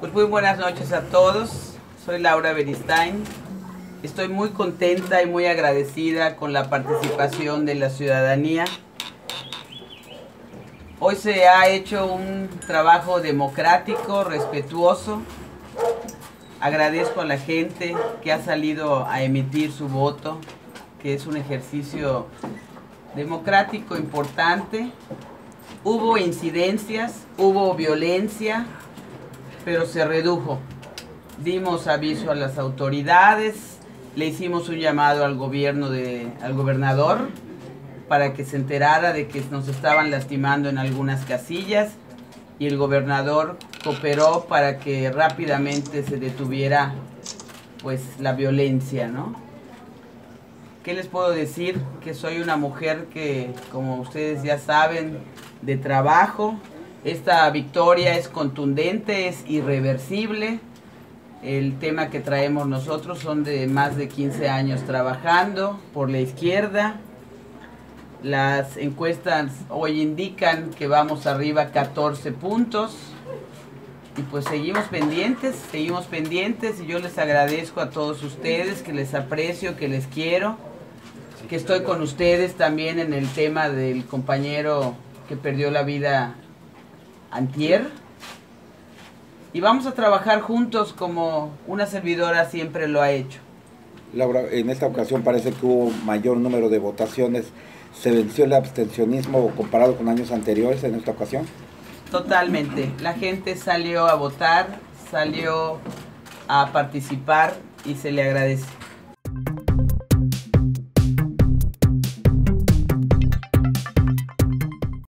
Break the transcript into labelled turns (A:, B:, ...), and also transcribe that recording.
A: Pues muy buenas noches a todos. Soy Laura Beristain. Estoy muy contenta y muy agradecida con la participación de la ciudadanía. Hoy se ha hecho un trabajo democrático, respetuoso. Agradezco a la gente que ha salido a emitir su voto, que es un ejercicio democrático importante. Hubo incidencias, hubo violencia, pero se redujo. Dimos aviso a las autoridades, le hicimos un llamado al gobierno de, al gobernador para que se enterara de que nos estaban lastimando en algunas casillas y el gobernador cooperó para que rápidamente se detuviera pues la violencia, ¿no? ¿Qué les puedo decir? Que soy una mujer que, como ustedes ya saben, de trabajo. Esta victoria es contundente, es irreversible. El tema que traemos nosotros son de más de 15 años trabajando por la izquierda. Las encuestas hoy indican que vamos arriba 14 puntos. Y pues seguimos pendientes, seguimos pendientes y yo les agradezco a todos ustedes, que les aprecio, que les quiero, que estoy con ustedes también en el tema del compañero que perdió la vida antier. Y vamos a trabajar juntos como una servidora siempre lo ha hecho.
B: Laura, en esta ocasión parece que hubo mayor número de votaciones. ¿Se venció el abstencionismo comparado con años anteriores en esta ocasión?
A: Totalmente. La gente salió a votar, salió a participar y se le agradece.